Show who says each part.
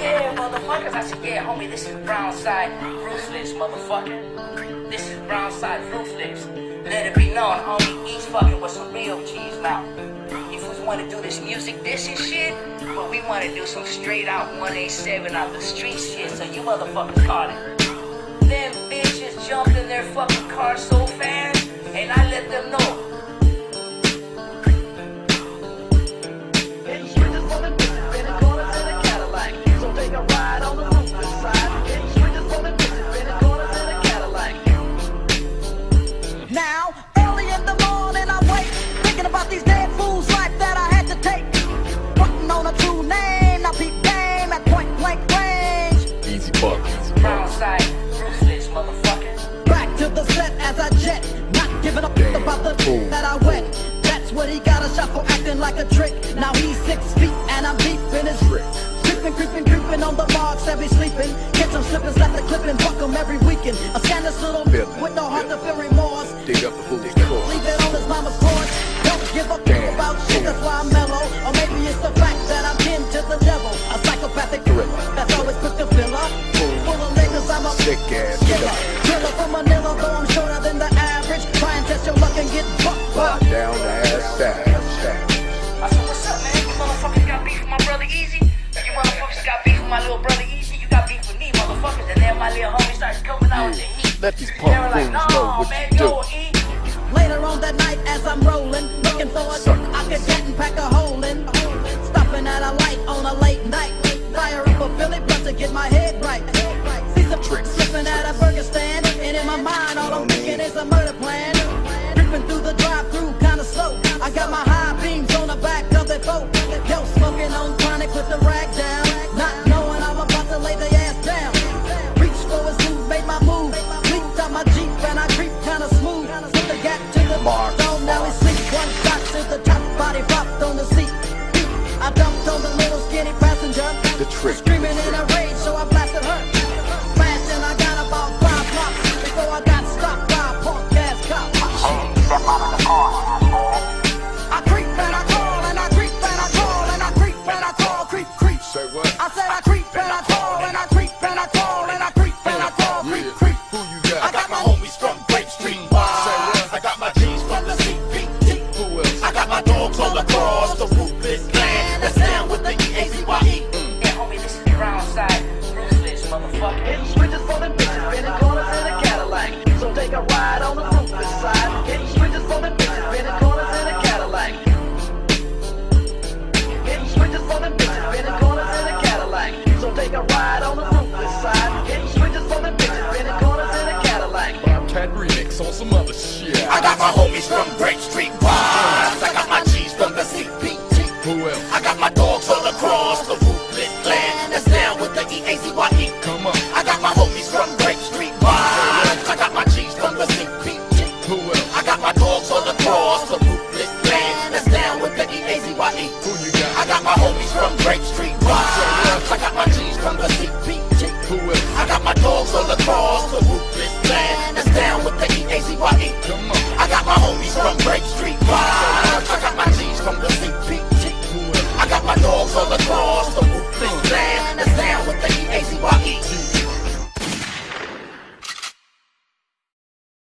Speaker 1: yeah, motherfuckers. I said, yeah, homie, this is brown Brownside Ruthless, motherfucker. This is brown Brownside Ruthless. Let it be known, homie, he's fucking with some real cheese now. If we want to do this music, this and shit, but we want to do some straight out 187 out the street shit, so you motherfuckers caught it. Them bitches jumped in their fucking car so fast, and I let them know.
Speaker 2: Damn.
Speaker 3: about the
Speaker 2: Boom.
Speaker 3: that I wet. That's what he got a shot for acting like a trick. Now he's six feet and I'm deep in his
Speaker 2: Trick.
Speaker 3: Creeping, creeping, creeping on the marks that be sleeping. Catch him slipping, slap the clipping, fuck him every weekend. A scandalous little
Speaker 2: Villain.
Speaker 3: with no heart to feel remorse.
Speaker 2: Dig up the fool, fool's course.
Speaker 3: Leave it on his mama's porch. Don't give a fuck
Speaker 2: Damn.
Speaker 3: about shit, that's why I'm mellow. Or maybe it's the fact that I'm kin to the devil. A psychopathic
Speaker 2: Thriller.
Speaker 3: that's always quick to fill up. Full of niggas, I'm a
Speaker 2: Sick ass stack.
Speaker 1: I said, what's up, man? You motherfuckers got beef with my brother Eazy? You motherfuckers got beef with my little brother Eazy? You got beef with me, motherfuckers? And then my little homie starts coming out with the heat.
Speaker 2: Let these punk
Speaker 1: like,
Speaker 2: know
Speaker 1: no,
Speaker 2: what
Speaker 1: man,
Speaker 2: you
Speaker 1: yo,
Speaker 2: do.
Speaker 3: cheese from Great Street
Speaker 2: Wise.
Speaker 3: I got my cheese from the CPT. Who else? I got my dogs all across the ruthless land. That's down with the EAZY. Come on. I got my homies from Great Street Wise. I got my cheese from the CPT. Who else? I got my dogs all across the ruthless land. That's down with the EAZY. Who you got? I got my homies from Great Street Wise. I got my cheese from the CPT. my homies from Break Street.